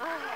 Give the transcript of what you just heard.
Oh.